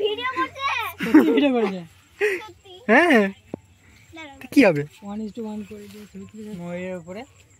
Video করছে? Video হ্যাঁ। কি হবে? ওয়ান ইস টু ওয়ান করে দিয়ে ছবি তুলে ময়ের উপরে?